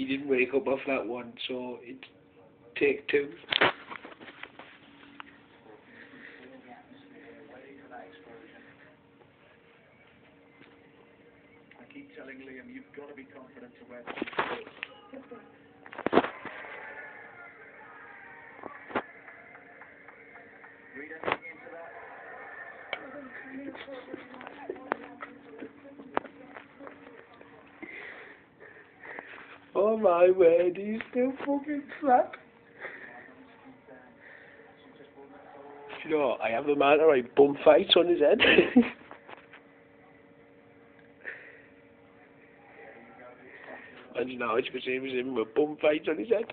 he didn't wake up off that one, so it's take two. I keep telling Liam, you've got to be confident to wear Read anything into that? Oh, my word, he's still fucking fat. You know, I have a man to write bum fights on his head. and now it's the same as him with bum fights on his head.